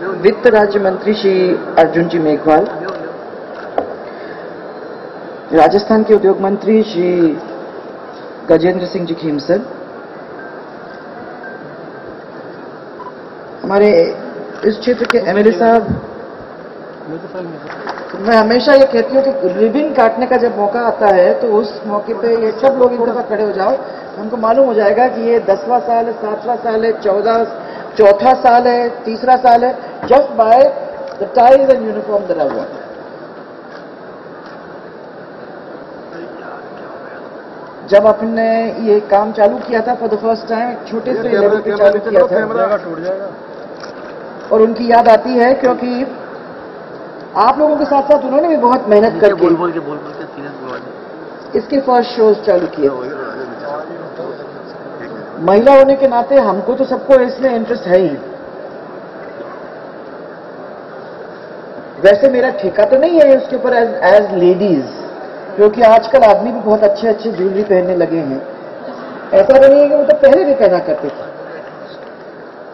वित्त राज्य मंत्री श्री अर्जुन जी मेघवाल, राजस्थान के उद्योग मंत्री श्री गजेंद्र सिंह जी खीमसर, हमारे इस क्षेत्र के एमएलए साहब, मैं हमेशा ये कहती हूँ कि रिबिन काटने का जब मौका आता है तो उस मौके पे ये सब लोग एक खड़े हो जाओ। हमको मालूम हो जाएगा कि ये दसवां साल है सातवां साल है, चौदह चौथा साल है तीसरा साल है just by the ties and uniform that I want जब अपने ये काम चालू किया था फॉर द फ़र्स्ट टाइम छोटे से लेवल पे चालू किया था। टूट जाएगा। और उनकी याद आती है क्योंकि आप लोगों के साथ साथ उन्होंने भी बहुत मेहनत बोल करके बोल के बोल बोल के इसके फ़र्स्ट शोज़ चालू किए। महिला होने के नाते हमको तो सबको इसमें इंटरेस्ट है ही। वैसे मेरा ठेका तो नहीं है उसके ऊपर एज एज लेडीज़ क्योंकि आजकल आदमी भी बहुत अच्छे अच्छे ज्वेलरी पहनने लगे हैं। ऐसा तो नहीं है कि वो तो पहले भी पहना करते थे।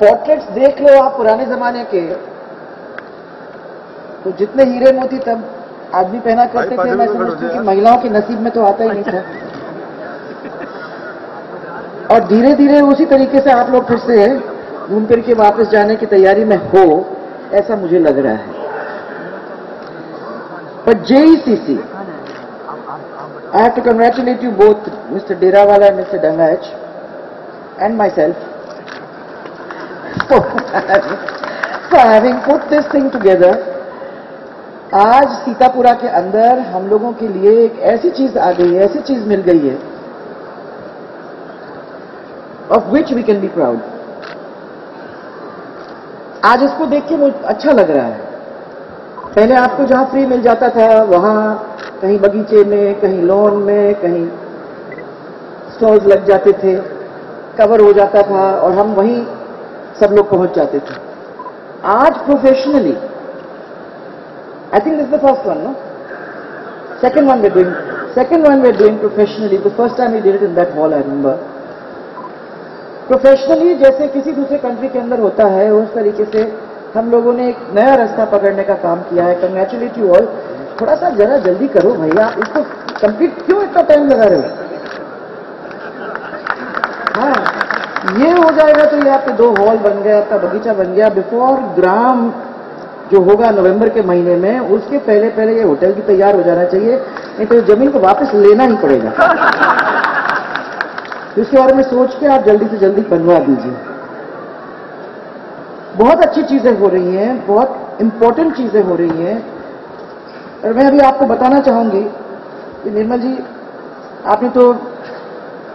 पोर्ट्रेट्स देख लो आप पुराने जमाने के। तो जितने हीरे मोती तब आदमी पहना करते थे मैं समझती हूँ कि महिलाओं के नसीब में तो आता ही नहीं था। और धीरे धीरे उसी तरीके से आप लोग फिर से घूम फिर के वापस जाने की तैयारी में हो, ऐसा मुझे लग रहा है। पर JECC I to congratulate you both mister Derawala and mister Dangach and myself for having put this thing together आज सीतापुरा के अंदर हम लोगों के लिए एक ऐसी चीज़ आ गई है, ऐसी चीज़ मिल गई है of which we can be proud आज इसको देख के मुझे अच्छा लग रहा है। पहले आपको जहाँ फ्री मिल जाता था, वहाँ कहीं बगीचे में, कहीं लॉन में, कहीं स्टॉल्स लग जाते थे कवर हो जाता था और हम वहीं सब लोग पहुँच जाते थे। आज professionally I think this the first one no second one we doing second one we doing professionally the first time we did it in that hall I remember professionally जैसे किसी दूसरे कंट्री के अंदर होता है, उस तरीके से हम लोगों ने एक नया रास्ता पकड़ने का काम किया है। कंग्रेचुलेट यू ऑल थोड़ा सा जरा जल्दी करो भैया। इसको कंप्लीट क्यों इतना टाइम लगा रहे हो? हाँ ये हो जाएगा तो ये आपके दो हॉल बन गए आपका बगीचा बन गया। बिफोर ग्राम जो होगा नवंबर के महीने में, उसके पहले पहले ये होटल भी तैयार हो जाना चाहिए। नहीं तो ज़मीन को वापस लेना ही पड़ेगा। इसके बारे में सोच के आप जल्दी से जल्दी बनवा दीजिए। बहुत अच्छी चीज़ें हो रही हैं, बहुत इंपॉर्टेंट चीज़ें हो रही हैं। और मैं अभी आपको बताना चाहूँगी कि निर्मल जी, आपने तो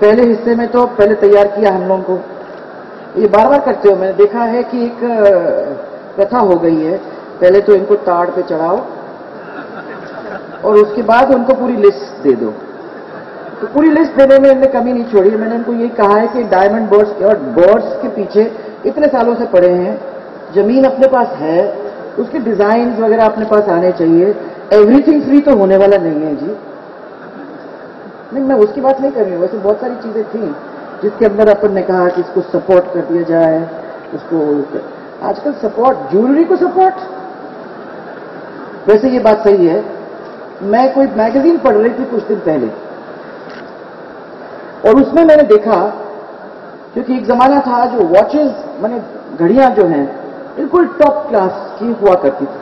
पहले हिस्से में तो पहले तैयार किया हम लोगों को। ये बार बार करते हो, मैंने देखा है कि एक प्रथा हो गई है। पहले तो इनको ताड़ पे चढ़ाओ और उसके बाद उनको पूरी लिस्ट दे दो। तो पूरी लिस्ट देने में इनने कमी नहीं छोड़ी। मैंने इनको ये कहा है कि डायमंड बर्ड्स और बर्ड्स के पीछे इतने सालों से पड़े हैं, ज़मीन अपने पास है, उसके डिज़ाइन वगैरह अपने पास आने चाहिए। एवरीथिंग फ्री तो होने वाला नहीं है जी। नहीं, मैं उसकी बात नहीं कर रही हूँ, वैसे बहुत सारी चीज़ें थी, जिसके अंदर अपन ने कहा कि इसको सपोर्ट कर दिया जाए, उसको आजकल सपोर्ट ज्वेलरी को सपोर्ट वैसे ये बात सही है। मैं कोई मैगजीन पढ़ रही थी कुछ दिन पहले। और उसमें मैंने देखा, क्योंकि एक जमाना था जो वॉचेस मैंने घड़ियाँ जो हैं, बिल्कुल टॉप क्लास की हुआ करती थी।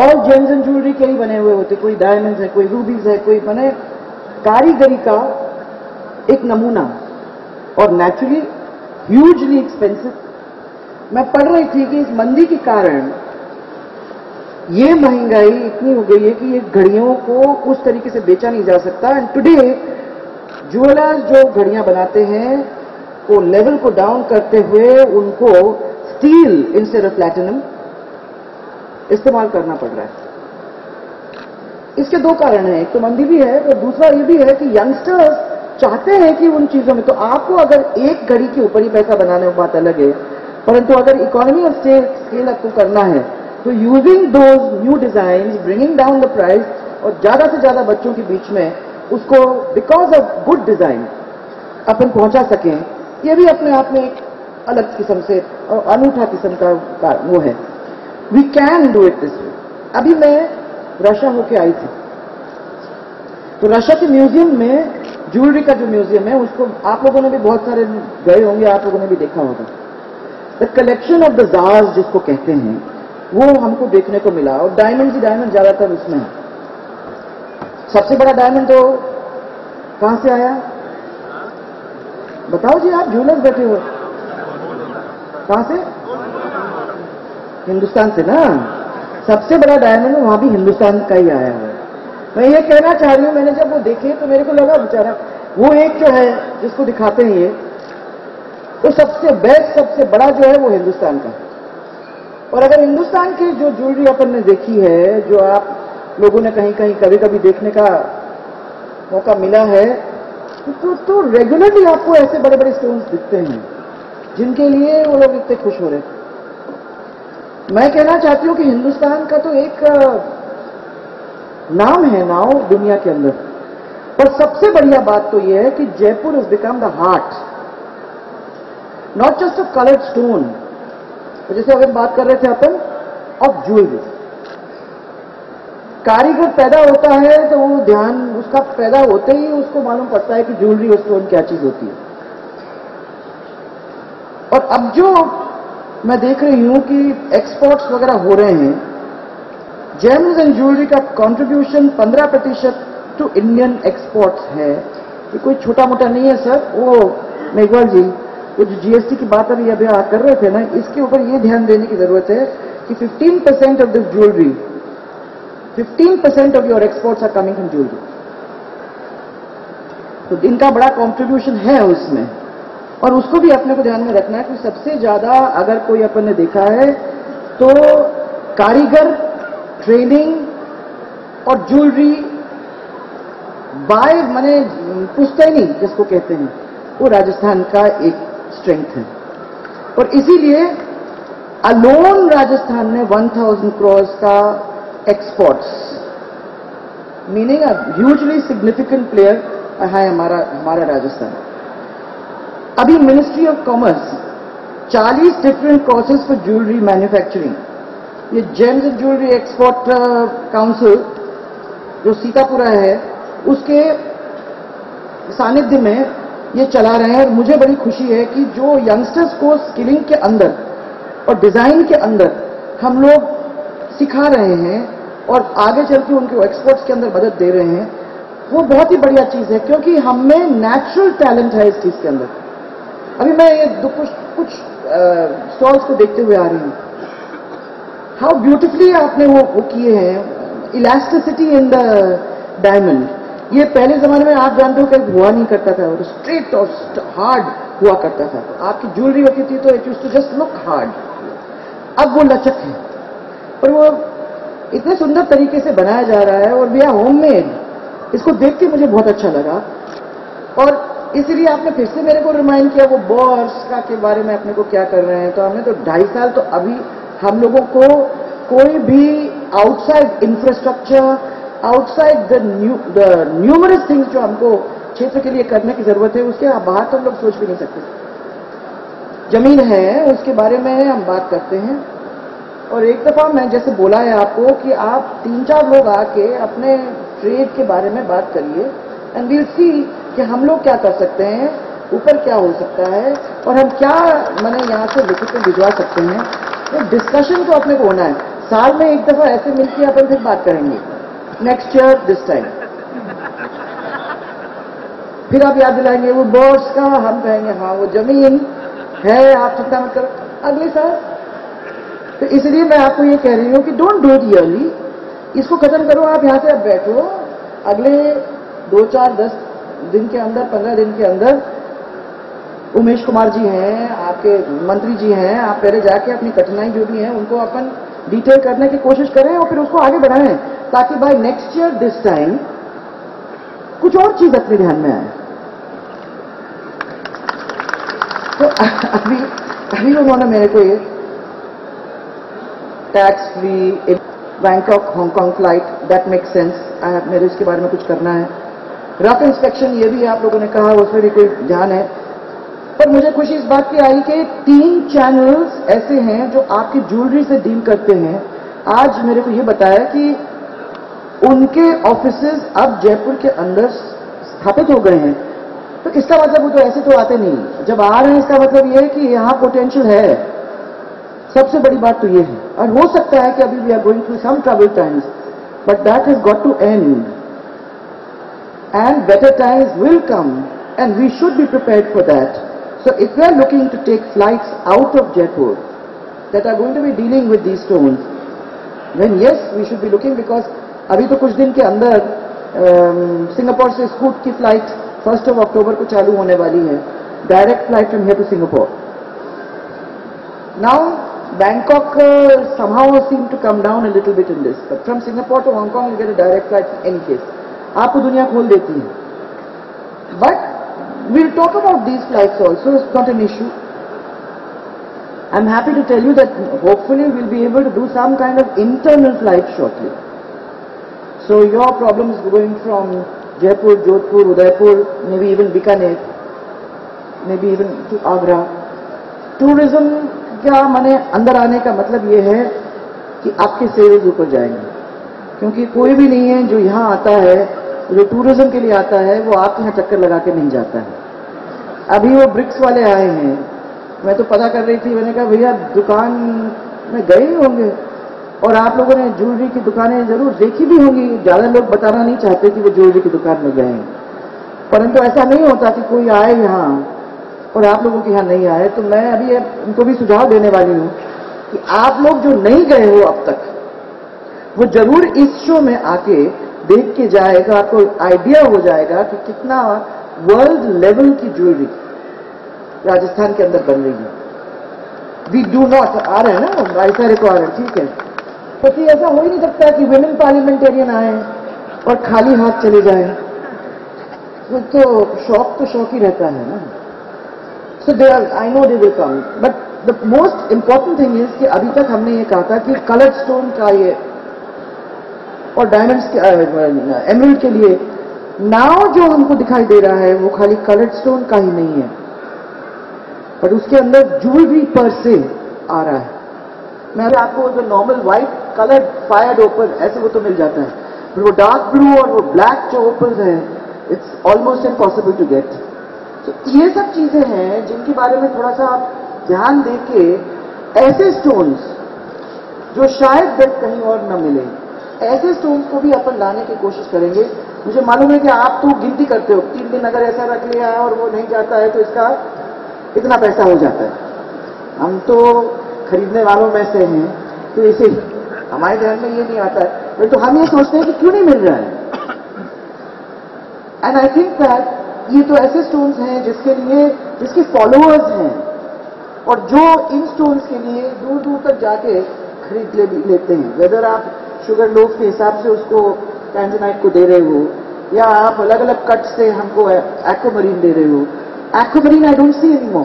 और जेम्स एंड ज्वेलरी के ही बने हुए होते, कोई डायमंड्स है, कोई रूबीज है, कोई बने कारीगरी का एक नमूना। और नेचुरली ह्यूजली एक्सपेंसिव मैं पढ़ रही थी कि इस मंदी के कारण ये महँगाई इतनी हो गई है कि ये घड़ियों को उस तरीके से बेचा नहीं जा सकता। एंड टुडे ज्वेलर्स जो घड़ियाँ बनाते हैं को लेवल को डाउन करते हुए उनको स्टील इंस्टेड ऑफ़ प्लैटिनम इस्तेमाल करना पड़ रहा है। इसके दो कारण हैं। एक तो मंदी भी है, और दूसरा ये भी है कि यंगस्टर्स चाहते हैं कि उन चीज़ों में तो आपको अगर एक घड़ी के ऊपर ही पैसा बनाने में बात अलग है, परंतु अगर इकोनॉमी ऑफ़ स्केल स्केल आपको करना है तो using those new design bringing down the price और ज़्यादा से ज़्यादा बच्चों के बीच में उसको बिकॉज़ ऑफ़ गुड डिज़ाइन अपन पहुँचा सकें। ये भी अपने आप में एक अलग किस्म से और अनूठा किस्म का, वो है। We can do it this अभी मैं रशिया होके आई थी। तो रशिया के म्यूज़ियम में ज्वेलरी का जो म्यूज़ियम है उसको आप लोगों ने भी बहुत सारे गए होंगे आप लोगों ने भी देखा होगा। The collection of the jars जिसको कहते हैं वो हमको देखने को मिला और डायमंड ही डायमंड ज़्यादातर उसमें है। सबसे बड़ा डायमंड तो कहाँ से आया? बताओ जी, आप ज्वेलर्स बैठे हो कहाँ से? हिंदुस्तान से ना? सबसे बड़ा डायमंड वहाँ भी हिंदुस्तान का ही आया है। मैं ये कहना चाह रही हूँ, मैंने जब वो देखे तो मेरे को लगा बेचारा, वो एक जो है, जिसको दिखाते हैं ये, वो सबसे बेस्ट सबसे बड़ा जो है वो हिंदुस्तान का और अगर हिंदुस्तान की जो ज्वेलरी अपन ने देखी है, जो आप लोगों ने कहीं कहीं कभी कभी देखने का मौका मिला है। तो, तो रेगुलरली आपको ऐसे बड़े बड़े स्टोन्स दिखते हैं जिनके लिए वो लोग इतने खुश हो रहे मैं कहना चाहती हूँ कि हिंदुस्तान का तो एक नाम है नाव दुनिया के अंदर। और सबसे बढ़िया बात तो यह है कि Jaipur is become the heart not just a coloured stone जैसे अगर बात कर रहे थे अपन ऑफ़ ज्वेलरी कारीगर पैदा होता है तो वो ध्यान उसका पैदा होते ही उसको मालूम पड़ता है कि ज्वेलरी और स्टोन क्या चीज़ होती है। और अब जो मैं देख रही हूँ कि एक्सपोर्ट्स वगैरह हो रहे हैं जेम्स एंड ज्वेलरी का कंट्रीब्यूशन 15 प्रतिशत टू इंडियन एक्सपोर्ट्स है। ये कोई छोटा मोटा नहीं है सर, वो मेघवाल जी, वो जो जीएसटी की बात अभी अभी कर रहे थे ना, इसके ऊपर ये ध्यान देने की ज़रूरत है कि 15 percent of this jewellery 15 percent of your exports are coming from jewellery तो इनका बड़ा कंट्रीब्यूशन है उसमें। और उसको भी अपने को ध्यान में रखना है कि सबसे ज़्यादा अगर कोई अपन ने देखा है तो कारीगर ट्रेनिंग और ज्वेलरी बाय माने पुश्तैनी जिसको कहते हैं। वो राजस्थान का एक स्ट्रेंथ है। और इसीलिए अलोन राजस्थान ने 1000 क्रॉस का exports meaning a hugely significant player है हमारा हमारा राजस्थान। अभी ministry of commerce 40 different courses for jewellery manufacturing ये जेम्स ज्वेलरी एक्सपोर्ट काउंसिल जो सीतापुरा है, उसके सानिध्य में ये चला रहे हैं और मुझे बड़ी खुशी है कि जो यंगस्टर्स को स्किलिंग के अंदर और डिज़ाइन के अंदर हम लोग सिखा रहे हैं और आगे चल के उनके एक्सपोर्ट्स के अंदर मदद दे रहे हैं, वो बहुत ही बढ़िया चीज़ है, क्योंकि हमें नेचुरल टैलेंट है इस चीज़ के अंदर। अभी मैं ये कुछ कुछ स्टॉल्स को देखते हुए आ रही हूँ। हाउ ब्यूटिफुली आपने वो वो किए हैं इलास्टिसिटी इन द डायमंड ये पहले जमाने में आप जानते हो कि हुआ नहीं करता था और स्ट्रेट और हार्ड हुआ करता था। आपकी ज्वेलरी होती थी तो it use to just look hard अब वो लचक है। और वो इतने सुंदर तरीके से बनाया जा रहा है और भैया होममेड। इसको देख के मुझे बहुत अच्छा लगा। और इसीलिए आपने फिर से मेरे को रिमाइंड किया, वो बॉर्स का के बारे में अपने को क्या कर रहे हैं। तो हमें तो ढाई साल तो अभी हम लोगों को कोई भी outside infrastructure outside the new the numerous things जो हमको क्षेत्र के लिए करने की ज़रूरत है, उसके बाहर तो हम लोग सोच भी नहीं सकते। ज़मीन है, उसके बारे में हम बात करते हैं। और एक दफ़ा मैं जैसे बोला है आपको कि आप तीन चार लोग आके अपने ट्रेड के बारे में बात करिए एंड वील सी कि हम लोग क्या कर सकते हैं, ऊपर क्या हो सकता है, और हम क्या मैंने यहाँ से लिखित में भिजवा सकते हैं। तो डिस्कशन तो अपने को होना है। साल में एक दफ़ा ऐसे मिलकर अपन फिर बात करेंगे। नेक्स्ट ईयर दिस टाइम फिर आप याद दिलाएँगे, वो बर्ड्स का हम कहेंगे हाँ वो ज़मीन है, आप चिंता मत करो। अगले साल तो इसलिए मैं आपको ये कह रही हूँ कि डोंट डू इट इसको खत्म करो, आप यहाँ से अब बैठो। अगले दो, चार, दस दिन के अंदर, पंद्रह दिन के अंदर उमेश कुमार जी हैं, आपके मंत्री जी हैं, आप पहले जाके अपनी कठिनाई जो भी है, उनको अपन डिटेल करने की कोशिश करें और फिर उसको आगे बढ़ाएँ, ताकि by next year this time कुछ और चीज़ अपने ध्यान में आए। तो अभी अभी उन्होंने मेरे को ये tax free Bangkok Hong Kong flight that make sense मेरे इसके बारे में कुछ करना है। रफ इंस्पेक्शन ये भी आप लोगों ने कहा, उसमें भी कोई ध्यान है। पर मुझे खुशी इस बात की आई कि तीन चैनल्स ऐसे हैं जो आपकी ज्वेलरी से डील करते हैं। आज मेरे को ये बताया कि उनके ऑफिसेज अब जयपुर के अंदर स्थापित हो गए हैं। तो इसका मतलब वो तो ऐसे तो आते नहीं। जब आ रहे हैं, इसका मतलब ये है कि यहाँ पोटेंशियल है। सबसे बड़ी बात तो ये है। और हो सकता है कि अभी we are going to some trouble times but that is got to end and better times will come and we should be prepare for that so if you are looking to take flight out of Jaipur that are going to be dealing with the stone when yes we should be looking because अभी तो कुछ दिन के अंदर Singapore से Scoot की flight first of अक्टूबर को चालू होने वाली है। Direct flight from here to Singapore now Bangkok uh, somehow seem to come down a little bit in this, but from Singapore to Hong Kong you get a direct flight in any case. आपको दुनिया खोल देती है but we'll talk about these flights also it's not an issue I am happy to tell you that hopefully will be able to do some kind of internal flight shortly so your problem is going from Jaipur Jodhpur Udaipur may be even Bikaner may be even क्या माने अंदर आने का मतलब ये है कि आपके सेल्स ऊपर जाएँगे। क्योंकि कोई भी नहीं है जो यहाँ आता है, जो टूरिज़्म के लिए आता है, वो आपके यहाँ चक्कर लगा के नहीं जाता है। अभी वो ब्रिक्स वाले आए हैं। मैं तो पता कर रही थी, मैंने कहा, भैया, दुकान में गए होंगे? और आप लोगों ने ज्वेलरी की दुकानें ज़रूर देखी भी होंगी। ज़्यादा लोग बताना नहीं चाहते कि वो ज्वेलरी की दुकान में गए परंतु ऐसा नहीं होता कि कोई आए यहाँ। और आप लोगों के यहाँ नहीं आए तो मैं अभी उनको भी सुझाव देने वाली हूँ कि आप लोग जो नहीं गए हो अब तक, वो ज़रूर इस शो में आके देख के जाएगा, आपको आइडिया हो जाएगा कि कितना वर्ल्ड लेवल की ज्वेलरी राजस्थान के अंदर बन रही है। वी डू नॉट आ रहे हैं ना ऐसा रिक्वायरमेंट ठीक है। तो फिर ऐसा हो ही नहीं सकता कि वुमेन पार्लियामेंटेरियन आए और खाली हाथ चले जाए। वो तो शौक तो शौक ही रहता है ना। So they are I know they will come but the most important thing is कि अभी तक हमने ये कहा था कि कलर्ड स्टोन का ये और डायमंड्स एमरल्ड के लिए नाव जो हमको दिखाई दे रहा है वो खाली कलर्ड स्टोन का ही नहीं है। बट उसके अंदर ज्वेलरी पर से आ रहा है। मैं आपको जो normal white colour fired opal ऐसे वो तो मिल जाता है। फिर वो डार्क ब्लू और वो ब्लैक जो ओपन है it's almost impossible to get तो ये सब चीज़ें हैं जिनके बारे में थोड़ा सा आप ध्यान दे के ऐसे स्टोन्स जो शायद कहीं और न मिले, ऐसे स्टोन्स को भी अपन लाने की कोशिश करेंगे। मुझे मालूम है कि आप तो गिनती करते हो, तीन दिन अगर ऐसा रख लिया और वो नहीं जाता है तो इसका इतना पैसा हो जाता है। हम तो खरीदने वालों में से हैं तो इसे हमारे ध्यान में ये नहीं आता है। तो हम ये सोचते हैं कि क्यों नहीं मिल रहा है? एंड आई थिंक दैट ये तो ऐसे स्टोन्स हैं जिसके लिए जिसके फॉलोअर्स हैं। और जो इन स्टोन्स के लिए दूर दूर तक जाके खरीद ले, लेते हैं। वेदर आप शुगर लोग के हिसाब से उसको टैंजनाइट को दे रहे हो या आप अलग अलग कट से हमको एक्ोमरीन दे रहे हो। Aquamarine I don't see any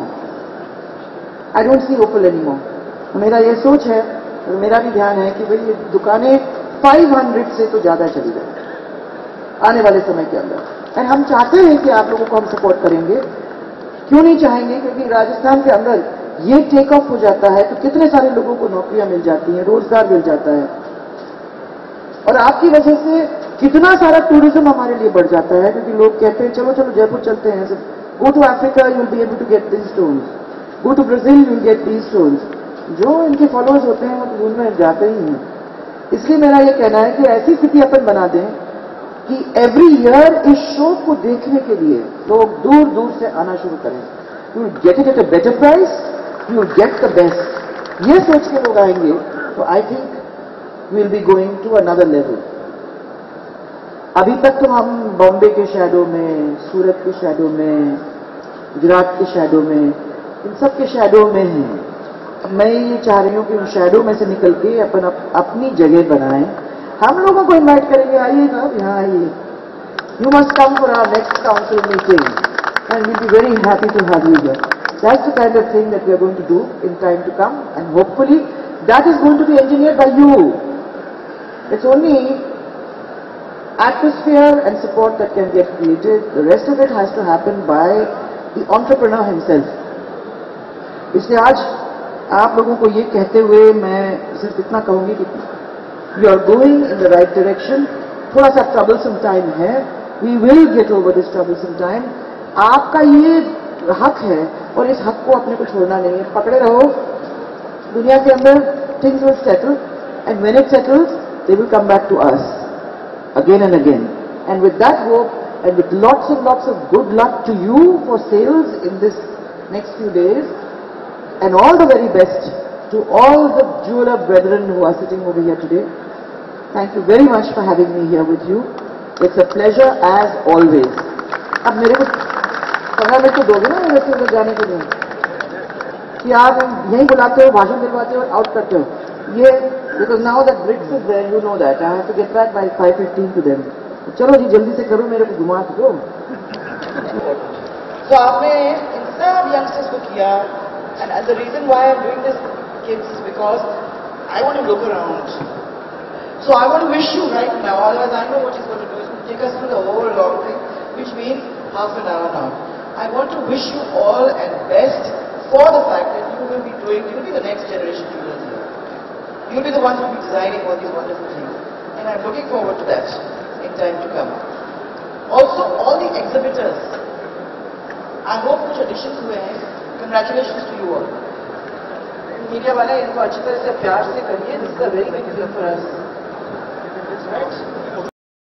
I don't see opal any more मेरा ये सोच है और मेरा भी ध्यान है कि भाई ये दुकानें 500 से तो ज़्यादा चली जाए। आने वाले समय के अंदर। एंड हम चाहते हैं कि आप लोगों को हम सपोर्ट करेंगे। क्यों नहीं चाहेंगे? क्योंकि राजस्थान के अंदर ये टेक ऑफ़ हो जाता है तो कितने सारे लोगों को नौकरियाँ मिल जाती हैं, रोज़गार मिल जाता है। और आपकी वजह से कितना सारा टूरिज़्म हमारे लिए बढ़ जाता है, क्योंकि लोग कहते हैं, चलो चलो, जयपुर चलते हैं go to Africa you be able to get these stones go to Brazil you get these stones जो इनके फॉलोअर्स होते हैं, वो तो उनमें जाते ही हैं। इसलिए मेरा ये कहना है कि ऐसी स्थिति अपन बना दें कि एवरी ईयर इस शो को देखने के लिए लोग दूर दूर से आना शुरू करें। You get it at a better price you get the best ये सोच के लोग आएँगे तो I think will be going to another level अभी तक तो हम बॉम्बे के शहडो में सूरत के शहडो में गुजरात के शहडो में इन सब के शहडो में हैं। मैं ये चाह रही हूँ कि उन शहडो में से निकल के अपन अप, अपनी जगह बनाएँ। हम लोगों को इन्वाइट करेंगे, आइए ना, यहाँ आइए। You must come for our next council meeting and we be very happy to have you get that's the kind of thing that we are going to do in time to come and hopefully that is going to be engineer by you it's only atmosphere and support that can get created the rest of it has to happen by the entrepreneur himself इसलिए आज आप लोगों को ये कहते हुए मैं सिर्फ़ इतना कहूँगी कि you are going in the right direction थोड़ा सा ट्रबलसम टाइम है. We will get over this troublesome time आपका ये हक है और इस हक को अपने को छोड़ना नहीं है. पकड़े रहो. दुनिया के अंदर things will settle and when it settles they will come back to us again and again. And with that hope, and with lots and lots of good luck to you for sales in this next few days, and all the very best to all the jeweler brethren who are sitting over here today. Thank you very much for having me here with you. It's a pleasure as always. अब मेरे को पंद्रह minute तो दोगे ना वैसे उधर जाने के लिए कि आप यहीं बुलाते हो, भाषण दिलवाते हो और आउट करते हो ये because now that bricks is there you know that I have to get back by 5:15 to them चलो जी, जल्दी से करो, मेरे को घुमा तो दो तो आपने इन सब यंगस्टर्स को किया and the reason why I am doing this kids is because I want to look around. So I want to wish you right now, otherwise I know what he's going to do. He's going to take us through the whole long thing, which means half an hour now. I want to wish you all and best for the fact that you will be doing, you will be the next generation jewelers here. You'll be the ones who will be designing all these wonderful things. And I'm looking forward to that in time to come. Also, all the exhibitors, I hope कुछ additions हुए हैं. Congratulations to you all. Media वाले इनको अच्छी तरह से प्यार से करिए this is a very big for us